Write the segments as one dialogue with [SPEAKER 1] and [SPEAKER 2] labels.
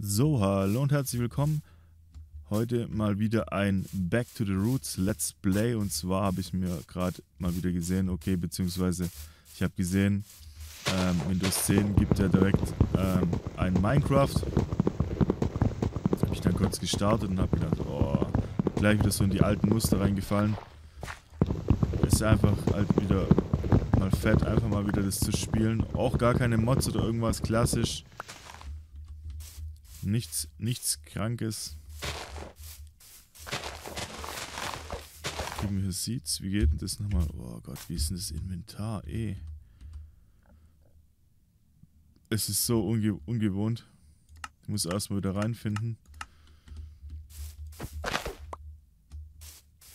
[SPEAKER 1] So, hallo und herzlich willkommen. Heute mal wieder ein Back to the Roots Let's Play. Und zwar habe ich mir gerade mal wieder gesehen, okay, beziehungsweise ich habe gesehen, ähm, Windows 10 gibt ja direkt ähm, ein Minecraft. Habe ich dann kurz gestartet und habe gedacht, oh, gleich wieder so in die alten Muster reingefallen. Ist einfach halt wieder mal fett, einfach mal wieder das zu spielen. Auch gar keine Mods oder irgendwas klassisch. Nichts, nichts Krankes. Kriegen wir hier Seeds? Wie geht denn das nochmal? Oh Gott, wie ist denn das Inventar? Eh. Es ist so unge ungewohnt. Ich muss erstmal wieder reinfinden.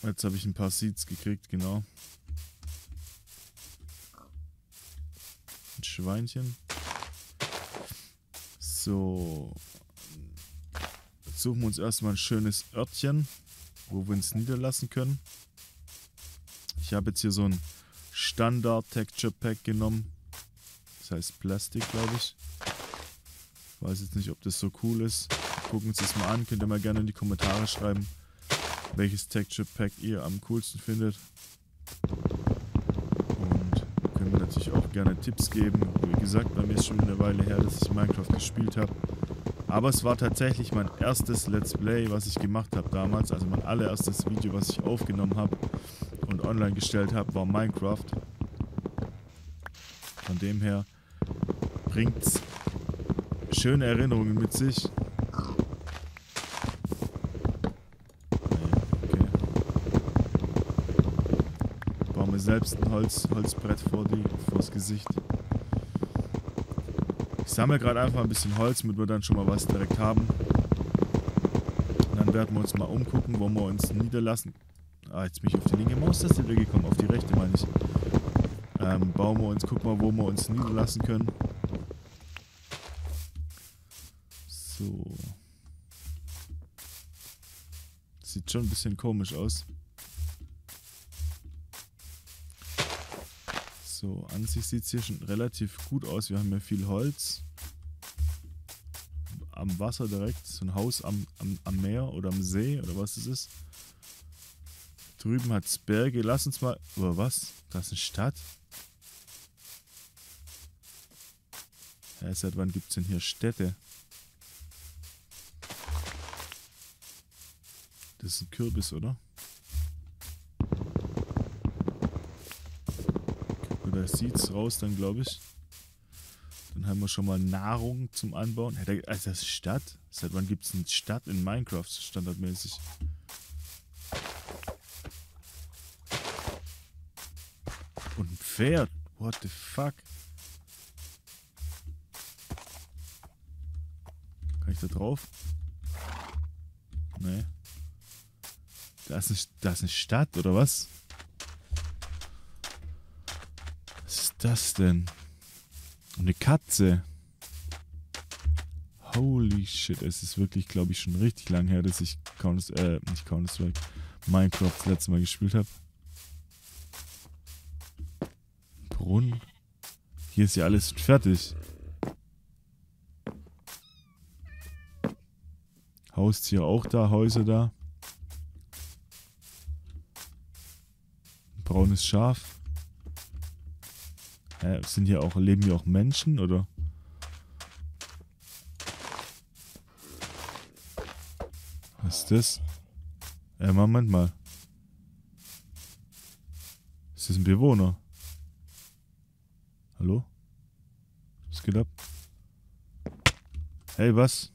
[SPEAKER 1] Jetzt habe ich ein paar Seeds gekriegt, genau. Ein Schweinchen. So suchen wir uns erstmal ein schönes Örtchen, wo wir uns niederlassen können. Ich habe jetzt hier so ein Standard Texture Pack genommen. Das heißt Plastik, glaube ich. Weiß jetzt nicht, ob das so cool ist. Gucken uns das mal an. Könnt ihr mal gerne in die Kommentare schreiben, welches Texture Pack ihr am coolsten findet. Und können wir natürlich auch gerne Tipps geben. Wie gesagt, bei mir ist schon eine Weile her, dass ich Minecraft gespielt habe. Aber es war tatsächlich mein erstes Let's Play, was ich gemacht habe damals. Also mein allererstes Video, was ich aufgenommen habe und online gestellt habe, war Minecraft. Von dem her bringt es schöne Erinnerungen mit sich. Okay. Baue mir selbst ein Holz, Holzbrett vor die, vors Gesicht. Ich sammle gerade einfach ein bisschen Holz, damit wir dann schon mal was direkt haben. Und dann werden wir uns mal umgucken, wo wir uns niederlassen. Ah, jetzt bin ich auf die linke Maustaste gekommen, auf die rechte meine ich. Ähm, bauen wir uns, gucken wir, wo wir uns niederlassen können. So. Sieht schon ein bisschen komisch aus. So, an sich sieht es hier schon relativ gut aus. Wir haben ja viel Holz. Am Wasser direkt. So ein Haus am, am, am Meer oder am See oder was es ist. Drüben hat es Berge. Lass uns mal... Oder was? Das ist eine Stadt? Ja, seit wann gibt es denn hier Städte? Das ist ein Kürbis, oder? Da es raus dann, glaube ich. Dann haben wir schon mal Nahrung zum Anbauen. Also das ist Stadt? Seit wann gibt es eine Stadt in Minecraft standardmäßig? Und ein Pferd? What the fuck? Kann ich da drauf? Nee. Das ist, das ist eine Stadt, oder was? Das denn? Eine Katze. Holy shit, es ist wirklich, glaube ich, schon richtig lang her, dass ich Counter, äh, nicht Counter-Strike, Minecraft das letzte Mal gespielt habe. Brunnen. Hier ist ja alles fertig. Haustier auch da, Häuser da. Ein braunes Schaf. Hä, sind hier auch, leben hier auch Menschen, oder? Was ist das? Äh, Moment mal. Ist das ein Bewohner? Hallo? Was geht ab? Hey, was?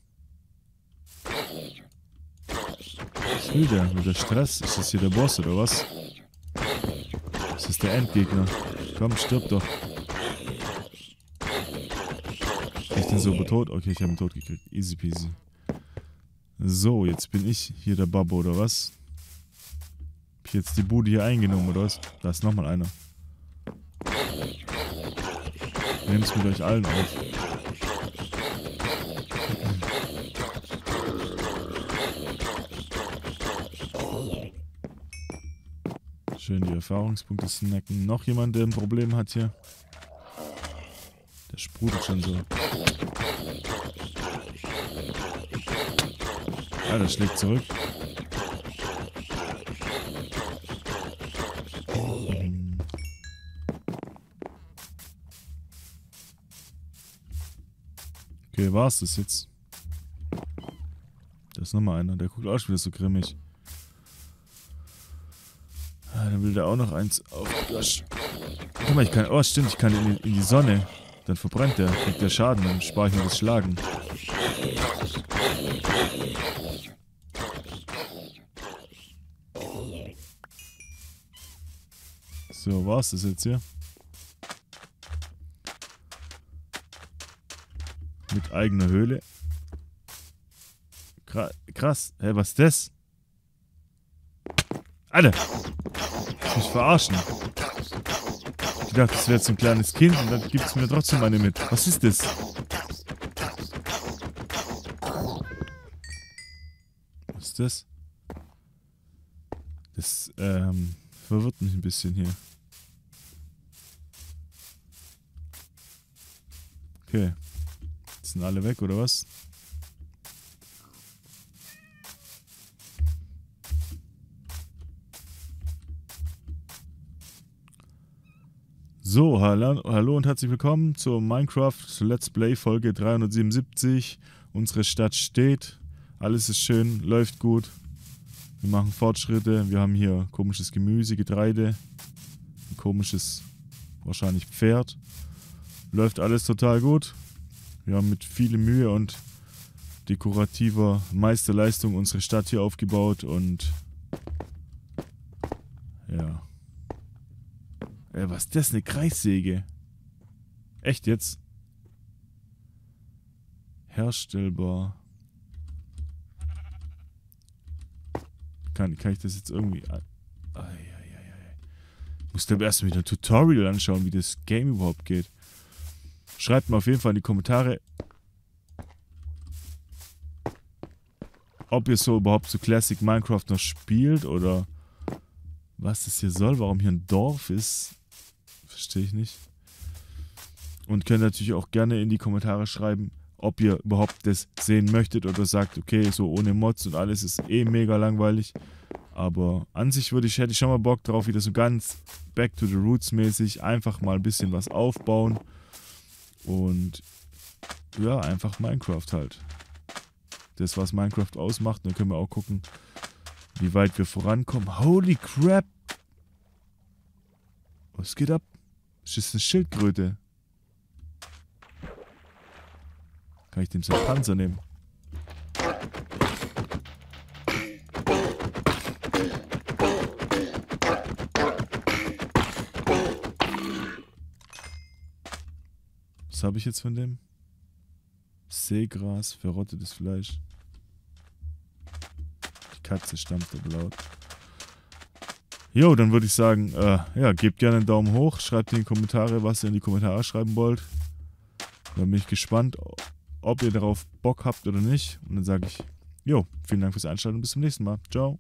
[SPEAKER 1] Was will der? Mit der Stress? Ist das hier der Boss oder was? Ist das der Endgegner? Komm, stirb doch. Ich den so tot? Okay, ich habe ihn tot gekriegt. Easy peasy. So, jetzt bin ich hier der Babbo, oder was? Hab ich jetzt die Bude hier eingenommen, oder was? Da ist nochmal einer. Nehmt's mit euch allen auf. Schön die Erfahrungspunkte snacken. Noch jemand, der ein Problem hat hier? Der sprudelt schon so. Ah, das schlägt zurück. Okay, war's das jetzt? Da ist nochmal einer, der guckt auch schon wieder so grimmig. Ah, dann will der auch noch eins auf. Guck mal, ich kann. Oh, stimmt, ich kann in in die Sonne. Dann verbrennt der, kriegt der Schaden, dann spare ich mir das Schlagen. So, war's das jetzt hier? Mit eigener Höhle. Krass. Hä, was ist das? Alter! Ich mich verarschen. Dachte, das wäre jetzt ein kleines Kind und dann gibt es mir trotzdem eine mit. Was ist das? Was ist das? Das, ähm, verwirrt mich ein bisschen hier. Okay. Sind alle weg, oder was? So, hallo, und herzlich willkommen zur Minecraft Let's Play Folge 377. Unsere Stadt steht, alles ist schön, läuft gut. Wir machen Fortschritte. Wir haben hier komisches Gemüse, Getreide, ein komisches, wahrscheinlich Pferd. Läuft alles total gut. Wir haben mit viel Mühe und dekorativer Meisterleistung unsere Stadt hier aufgebaut und ja. Äh, was ist das? Eine Kreissäge? Echt jetzt? Herstellbar. Kann, kann ich das jetzt irgendwie... Ai, Muss da erst wieder ein Tutorial anschauen, wie das Game überhaupt geht. Schreibt mir auf jeden Fall in die Kommentare, ob ihr so überhaupt so Classic Minecraft noch spielt oder was das hier soll, warum hier ein Dorf ist. Verstehe ich nicht. Und könnt natürlich auch gerne in die Kommentare schreiben, ob ihr überhaupt das sehen möchtet oder sagt, okay, so ohne Mods und alles ist eh mega langweilig. Aber an sich würde ich, hätte ich schon mal Bock drauf, wieder so ganz Back to the Roots mäßig einfach mal ein bisschen was aufbauen. Und ja, einfach Minecraft halt. Das, was Minecraft ausmacht. Dann können wir auch gucken, wie weit wir vorankommen. Holy crap! Was geht ab? Ist eine Schildkröte. Kann ich dem seinen Panzer nehmen? Was habe ich jetzt von dem? Seegras, verrottetes Fleisch. Die Katze stampft aber laut. Jo, dann würde ich sagen, äh, ja, gebt gerne einen Daumen hoch, schreibt in die Kommentare, was ihr in die Kommentare schreiben wollt. Dann bin ich gespannt, ob ihr darauf Bock habt oder nicht. Und dann sage ich, jo, vielen Dank fürs Einschalten und bis zum nächsten Mal. Ciao.